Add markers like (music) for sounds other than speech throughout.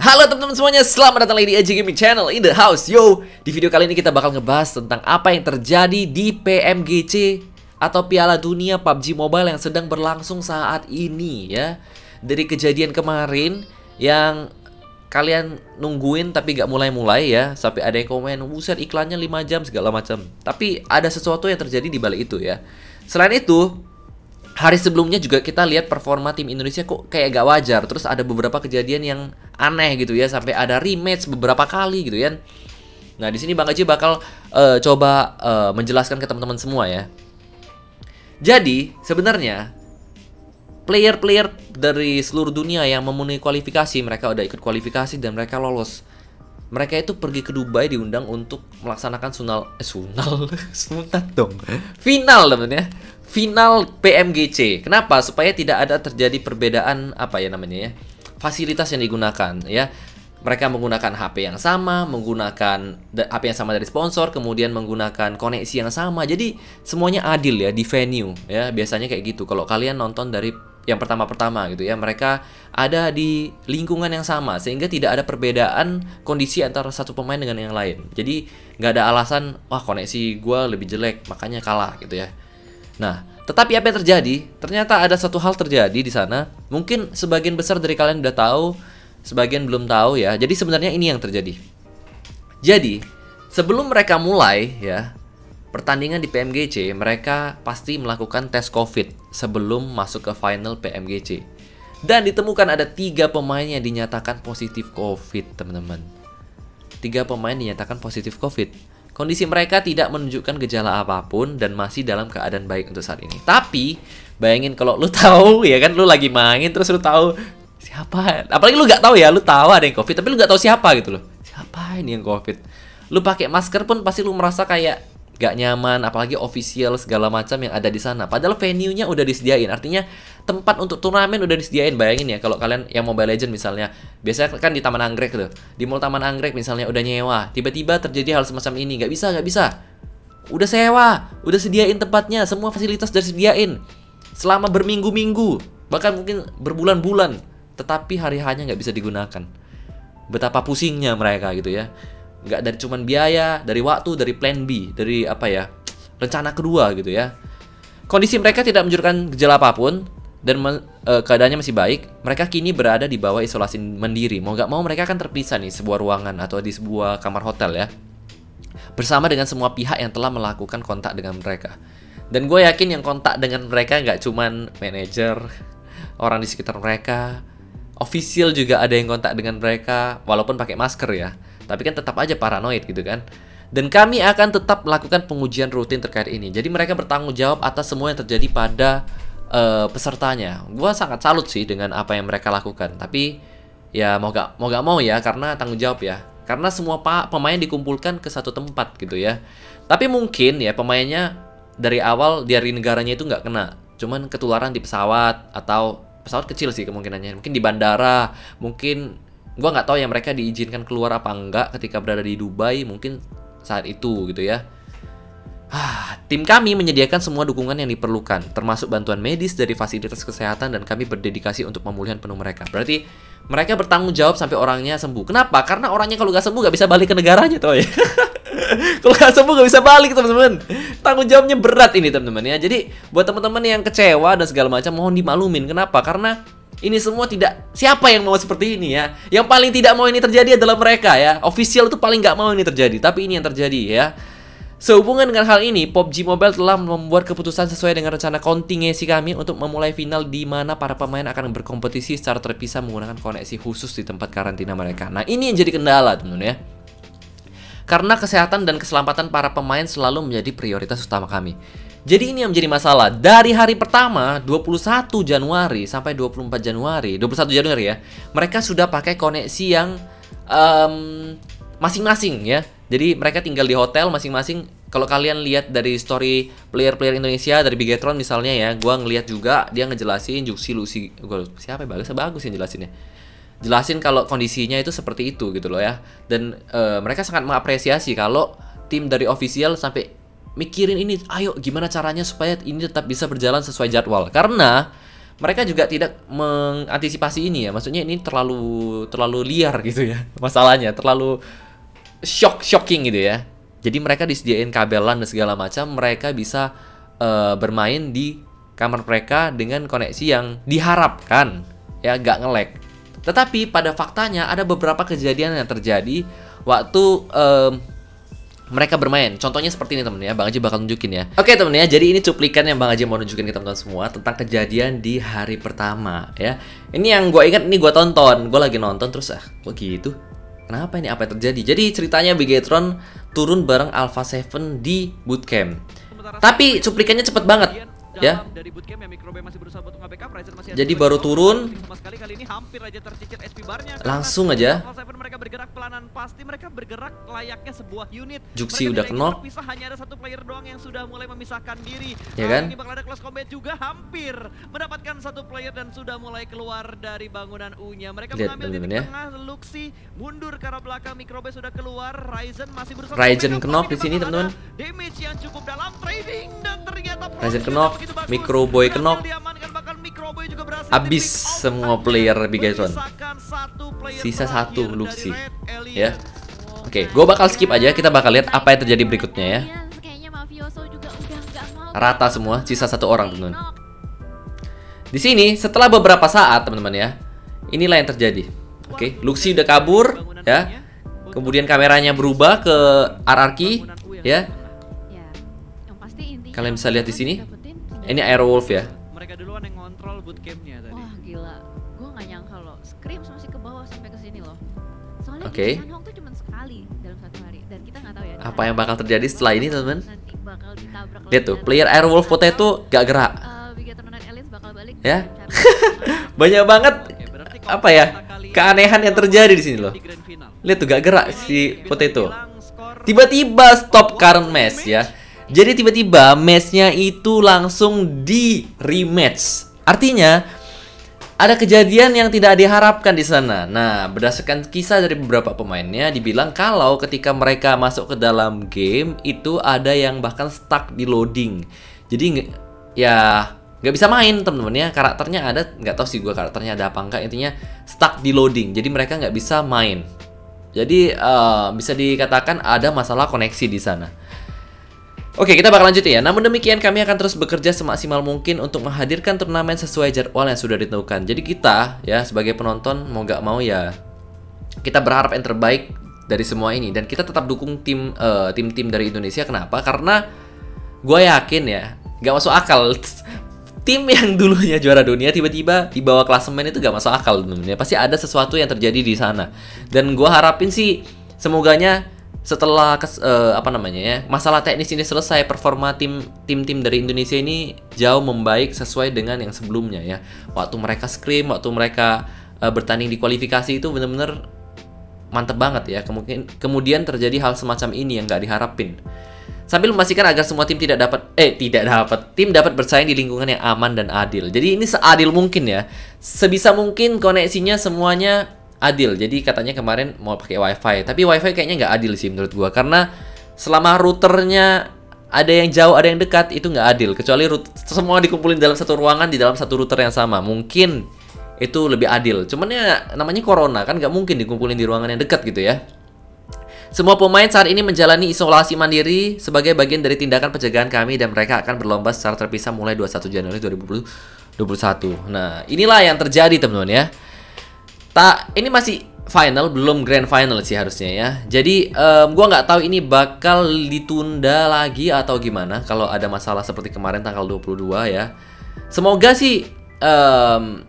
Halo teman-teman semuanya, selamat datang lagi di Edge Gaming Channel in the house. Yo, di video kali ini kita bakal ngebahas tentang apa yang terjadi di PMGC Atau Piala Dunia PUBG Mobile yang sedang berlangsung saat ini ya. Dari kejadian kemarin yang kalian nungguin tapi gak mulai-mulai ya. Sampai ada yang komen, buset iklannya 5 jam segala macam. Tapi ada sesuatu yang terjadi di balik itu ya. Selain itu, hari sebelumnya juga kita lihat performa tim Indonesia kok kayak gak wajar. Terus ada beberapa kejadian yang aneh gitu ya, sampai ada rematch beberapa kali gitu ya. Nah, di sini Bang Aji bakal uh, coba uh, menjelaskan ke teman-teman semua ya. Jadi, sebenarnya player-player dari seluruh dunia yang memenuhi kualifikasi, mereka udah ikut kualifikasi dan mereka lolos. Mereka itu pergi ke Dubai diundang untuk melaksanakan sunal eh sunal (laughs) sunat dong. Final teman ya final PMGC. Kenapa? Supaya tidak ada terjadi perbedaan apa ya namanya ya? Fasilitas yang digunakan ya. Mereka menggunakan HP yang sama, menggunakan HP yang sama dari sponsor, kemudian menggunakan koneksi yang sama. Jadi semuanya adil ya di venue ya. Biasanya kayak gitu. Kalau kalian nonton dari yang pertama-pertama gitu ya, mereka ada di lingkungan yang sama sehingga tidak ada perbedaan kondisi antara satu pemain dengan yang lain. Jadi nggak ada alasan wah koneksi gue lebih jelek makanya kalah gitu ya. Nah, tetapi apa yang terjadi? Ternyata ada satu hal terjadi di sana. Mungkin sebagian besar dari kalian udah tahu, sebagian belum tahu ya. Jadi sebenarnya ini yang terjadi. Jadi, sebelum mereka mulai ya, pertandingan di PMGC, mereka pasti melakukan tes COVID sebelum masuk ke final PMGC. Dan ditemukan ada tiga pemain yang dinyatakan positif COVID, teman-teman. Tiga pemain dinyatakan positif COVID. Kondisi mereka tidak menunjukkan gejala apa pun dan masih dalam keadaan baik untuk saat ini. Tapi bayangin kalau lu (laughs) tahu ya kan? Lu lagi main terus lu tahu siapa? Apalagi lu nggak tahu ya lu tahu ada yang covid tapi lu nggak tahu siapa gitu loh. Siapa ini yang covid? Lu pakai masker pun pasti lu merasa kayak gak nyaman, apalagi official segala macam yang ada di sana. Padahal venue-nya udah disediain, artinya tempat untuk turnamen udah disediain. Bayangin ya kalau kalian yang Mobile Legend misalnya, biasanya kan di Taman Anggrek tuh, di Mall Taman Anggrek misalnya udah nyewa, tiba-tiba terjadi hal semacam ini, nggak bisa, nggak bisa. Udah sewa, udah sediain tempatnya, semua fasilitas udah disediain. Selama berminggu-minggu, bahkan mungkin berbulan-bulan, tetapi hari hanya nggak bisa digunakan. Betapa pusingnya mereka gitu ya nggak dari cuman biaya dari waktu dari plan B dari apa ya rencana kedua gitu ya. Kondisi mereka tidak menunjukkan gejala apa pun dan e, keadaannya masih baik. Mereka kini berada di bawah isolasi mandiri. Mau nggak mau mereka akan terpisah nih sebuah ruangan atau di sebuah kamar hotel ya. Bersama dengan semua pihak yang telah melakukan kontak dengan mereka. Dan gue yakin yang kontak dengan mereka nggak cuman manajer orang di sekitar mereka. Official juga ada yang kontak dengan mereka walaupun pakai masker ya tapi kan tetap aja paranoid gitu kan. Dan kami akan tetap melakukan pengujian rutin terkait ini. Jadi mereka bertanggung jawab atas semua yang terjadi pada uh, pesertanya. Gua sangat salut sih dengan apa yang mereka lakukan. Tapi ya mau gak mau gak mau ya karena tanggung jawab ya. Karena semua pak pemain dikumpulkan ke satu tempat gitu ya. Tapi mungkin ya pemainnya dari awal dari negaranya itu nggak kena. Cuman ketularan di pesawat atau pesawat kecil sih kemungkinannya. Mungkin di bandara, mungkin gue nggak tahu ya mereka diizinkan keluar apa enggak ketika berada di Dubai mungkin saat itu gitu ya Ah, tim kami menyediakan semua dukungan yang diperlukan, termasuk bantuan medis dari fasilitas kesehatan dan kami berdedikasi untuk pemulihan penuh mereka. Berarti mereka bertanggung jawab sampai orangnya sembuh. Kenapa? Karena orangnya kalau nggak sembuh nggak bisa balik ke negaranya tuh (laughs) ya. kalau nggak sembuh nggak bisa balik teman-teman. Tanggung jawabnya berat ini teman-teman ya. Jadi buat teman-teman yang kecewa dan segala macam mohon dimaklumin. Kenapa? Karena ini semua tidak siapa yang mau seperti ini ya. Yang paling tidak mau ini terjadi adalah mereka ya. Official itu paling nggak mau ini terjadi, tapi ini yang terjadi ya. Sehubungan dengan hal ini, PUBG Mobile telah membuat keputusan sesuai dengan rencana kontingensi kami untuk memulai final di mana para pemain akan berkompetisi secara terpisah menggunakan koneksi khusus di tempat karantina mereka. Nah, ini yang jadi kendala, teman-teman ya. Karena kesehatan dan keselamatan para pemain selalu menjadi prioritas utama kami. Jadi ini yang menjadi masalah. Dari hari pertama 21 Januari sampai 24 Januari, 21 Januari ya, mereka sudah pakai koneksi yang masing-masing um, ya. Jadi mereka tinggal di hotel masing-masing. Kalau kalian lihat dari story player-player Indonesia dari Bigetron misalnya ya, gua ngelihat juga dia ngejelasin Juksi Lucy, gua siapa ya bagus bagus yang jelasinnya jelasin kalau kondisinya itu seperti itu gitu loh ya dan uh, mereka sangat mengapresiasi kalau tim dari official sampai mikirin ini, ayo gimana caranya supaya ini tetap bisa berjalan sesuai jadwal. Karena mereka juga tidak mengantisipasi ini ya. Maksudnya ini terlalu terlalu liar gitu ya (laughs) masalahnya, terlalu shock shocking gitu ya. Jadi mereka disediain kabelan dan segala macam, mereka bisa uh, bermain di kamar mereka dengan koneksi yang diharapkan ya gak ngelek. Tetapi pada faktanya ada beberapa kejadian yang terjadi waktu um, mereka bermain. Contohnya seperti ini temen ya, Bang Aji bakal nunjukin ya. Oke temen ya, jadi ini cuplikan yang Bang Aji mau nunjukin ke teman-teman semua tentang kejadian di hari pertama ya. Ini yang gue ingat, ini gue tonton, gue lagi nonton terus ah, kok gitu? Kenapa ini? Apa yang terjadi? Jadi ceritanya Bigetron turun bareng Alpha 7 di bootcamp. Tapi cuplikannya cepet banget ya. Dari bootcamp yang Microbe masih berusaha untuk nge-backup, Ryzen masih Jadi baru turun. Sama sekali kali ini hampir aja tercicir SP barnya. Langsung aja. mereka bergerak pelanan pasti mereka bergerak layaknya sebuah unit. Juksi udah kenok. Bisa hanya ada satu player doang yang sudah mulai memisahkan diri. Ya kan? Ini bakal ada close combat juga hampir mendapatkan satu player dan sudah mulai keluar dari bangunan U-nya. Mereka Lihat, mengambil di ya. tengah Luxi mundur ke arah belakang Microbe sudah keluar. Ryzen masih berusaha Ryzen kenok di sini teman-teman. Damage yang cukup dalam trading dan ternyata Ryzen kenok Micro Boy kenok Abis semua player Bigatron Sisa satu Luxi. Ya. Oke, okay, gue bakal skip aja. Kita bakal lihat apa yang terjadi berikutnya ya. Rata semua, sisa satu orang teman-teman. Di sini setelah beberapa saat teman-teman ya Inilah yang terjadi. Oke, okay, Luxi udah kabur ya. Kemudian kameranya berubah ke RRQ ya. Kalian bisa lihat di sini ini Airwolf ya. Mereka duluan yang ngontrol bootcampnya tadi. Wah gila, gue gak nyangka loh. Scream masih ke bawah sampai ke sini loh. Soalnya okay. Sanhok tuh cuma sekali dalam satu hari dan kita nggak tahu ya. Apa yang bakal terjadi setelah ini teman-teman? Lihat tuh, player Airwolf Potato gak gerak. Uh, bakal balik ya. (laughs) Banyak banget apa ya keanehan yang terjadi di sini loh. Lihat tuh gak gerak si Potato. Tiba-tiba stop current match ya. Jadi tiba-tiba matchnya itu langsung di rematch. Artinya ada kejadian yang tidak diharapkan di sana. Nah, berdasarkan kisah dari beberapa pemainnya, dibilang kalau ketika mereka masuk ke dalam game itu ada yang bahkan stuck di loading. Jadi ya nggak bisa main temen-temen ya karakternya ada nggak tahu sih gue karakternya ada apa enggak intinya stuck di loading jadi mereka nggak bisa main jadi uh, bisa dikatakan ada masalah koneksi di sana Oke, kita bakal lanjut ya. Namun demikian, kami akan terus bekerja semaksimal mungkin untuk menghadirkan turnamen sesuai jadwal yang sudah ditentukan. Jadi kita, ya, sebagai penonton, mau gak mau ya, kita berharap yang terbaik dari semua ini. Dan kita tetap dukung tim uh, tim-tim dari Indonesia. Kenapa? Karena gue yakin ya, gak masuk akal. (laughs) tim yang dulunya juara dunia tiba-tiba di bawah klasemen itu gak masuk akal. Ya. Pasti ada sesuatu yang terjadi di sana. Dan gue harapin sih, semoganya setelah kes, uh, apa namanya ya masalah teknis ini selesai performa tim tim tim dari Indonesia ini jauh membaik sesuai dengan yang sebelumnya ya. Waktu mereka scream waktu mereka uh, bertanding di kualifikasi itu benar-benar mantep banget ya. Kemudian kemudian terjadi hal semacam ini yang nggak diharapin. Sambil memastikan agar semua tim tidak dapat eh tidak dapat tim dapat bersaing di lingkungan yang aman dan adil. Jadi ini seadil mungkin ya. Sebisa mungkin koneksinya semuanya adil. Jadi katanya kemarin mau pakai WiFi, tapi WiFi kayaknya nggak adil sih menurut gua karena selama routernya ada yang jauh, ada yang dekat itu nggak adil. Kecuali router, semua dikumpulin dalam satu ruangan di dalam satu router yang sama, mungkin itu lebih adil. Cuman ya namanya corona kan nggak mungkin dikumpulin di ruangan yang dekat gitu ya. Semua pemain saat ini menjalani isolasi mandiri sebagai bagian dari tindakan pencegahan kami dan mereka akan berlomba secara terpisah mulai 21 Januari 2021. Nah, inilah yang terjadi teman-teman ya. Tak, ini masih final, belum grand final sih harusnya ya. Jadi um, gua nggak tahu ini bakal ditunda lagi atau gimana kalau ada masalah seperti kemarin tanggal 22 ya. Semoga sih um,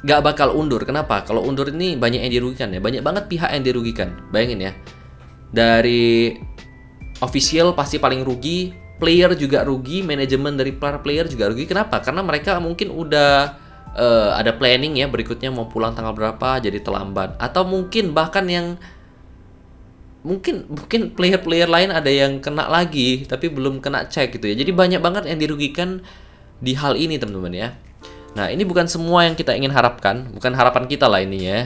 nggak bakal undur. Kenapa? Kalau undur ini banyak yang dirugikan ya. Banyak banget pihak yang dirugikan. Bayangin ya. Dari official pasti paling rugi, player juga rugi, manajemen dari player juga rugi. Kenapa? Karena mereka mungkin udah uh, ada planning ya berikutnya mau pulang tanggal berapa jadi terlambat. Atau mungkin bahkan yang mungkin mungkin player-player lain ada yang kena lagi tapi belum kena cek gitu ya. Jadi banyak banget yang dirugikan di hal ini teman-teman ya. Nah ini bukan semua yang kita ingin harapkan. Bukan harapan kita lah ini ya.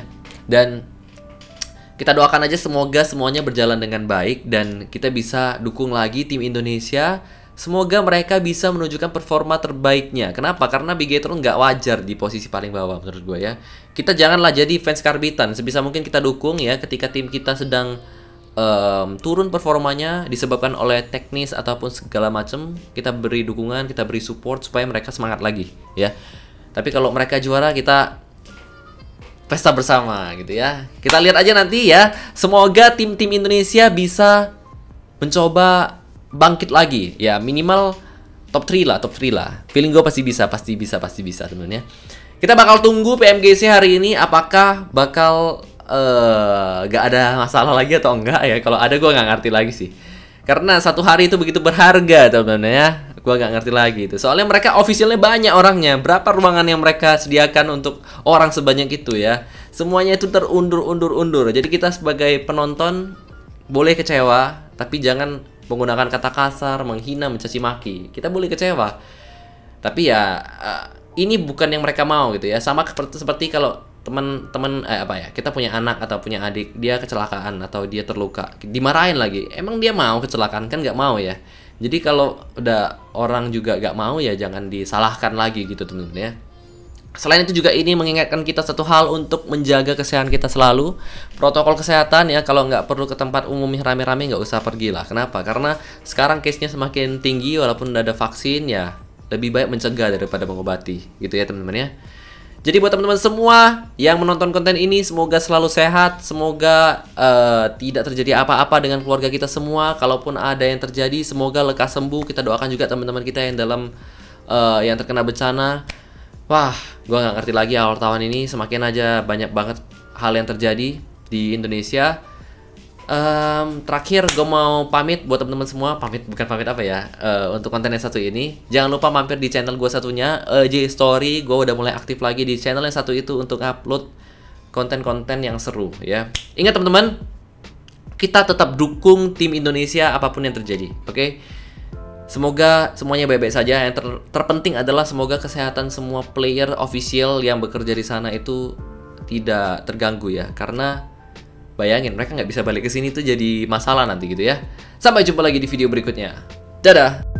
Dan kita doakan aja semoga semuanya berjalan dengan baik dan kita bisa dukung lagi tim Indonesia Semoga mereka bisa menunjukkan performa terbaiknya. Kenapa? Karena Bigetron nggak wajar di posisi paling bawah menurut gue ya. Kita janganlah jadi fans karbitan. Sebisa mungkin kita dukung ya ketika tim kita sedang um, turun performanya disebabkan oleh teknis ataupun segala macam. Kita beri dukungan, kita beri support supaya mereka semangat lagi ya. Tapi kalau mereka juara kita pesta bersama gitu ya. Kita lihat aja nanti ya. Semoga tim-tim Indonesia bisa mencoba bangkit lagi. Ya minimal top 3 lah top 3 lah. Feeling gue pasti bisa pasti bisa pasti bisa temennya kita bakal tunggu PMGC hari ini apakah bakal uh, gak ada masalah lagi atau enggak ya. Kalau ada gue nggak ngerti lagi sih. Karena satu hari itu begitu berharga teman-teman ya. Gue nggak ngerti lagi itu. Soalnya mereka officialnya banyak orangnya. Berapa ruangan yang mereka sediakan untuk orang sebanyak itu ya? Semuanya itu terundur-undur-undur. Jadi kita sebagai penonton boleh kecewa tapi jangan menggunakan kata kasar, menghina, mencaci maki. Kita boleh kecewa. Tapi ya uh, ini bukan yang mereka mau gitu ya. Sama seperti kalau teman-teman eh, apa ya kita punya anak atau punya adik dia kecelakaan atau dia terluka dimarahin lagi emang dia mau kecelakaan kan nggak mau ya jadi kalau udah orang juga nggak mau ya jangan disalahkan lagi gitu teman-teman ya Selain itu juga ini mengingatkan kita satu hal untuk menjaga kesehatan kita selalu. Protokol kesehatan ya kalau nggak perlu ke tempat umum rame-rame nggak usah pergi lah. Kenapa? Karena sekarang case-nya semakin tinggi walaupun udah ada vaksin ya lebih baik mencegah daripada mengobati gitu ya teman-teman ya. Jadi buat teman-teman semua yang menonton konten ini semoga selalu sehat, semoga uh, tidak terjadi apa-apa dengan keluarga kita semua. Kalaupun ada yang terjadi, semoga lekas sembuh. Kita doakan juga teman-teman kita yang dalam uh, yang terkena bencana Wah, gue nggak ngerti lagi awal tahun ini semakin aja banyak banget hal yang terjadi di Indonesia. Um, terakhir gue mau pamit buat teman-teman semua, pamit bukan pamit apa ya, uh, untuk konten yang satu ini. Jangan lupa mampir di channel gue satunya, uh, J Story. Gue udah mulai aktif lagi di channel yang satu itu untuk upload konten-konten yang seru ya. Ingat teman-teman, kita tetap dukung tim Indonesia apa pun yang terjadi, oke? Okay? Semoga semuanya baik-baik saja. Yang ter terpenting adalah semoga kesehatan semua player official yang bekerja di sana itu tidak terganggu ya. Karena bayangin mereka nggak bisa balik ke sini tuh jadi masalah nanti gitu ya. Sampai jumpa lagi di video berikutnya. Dadah.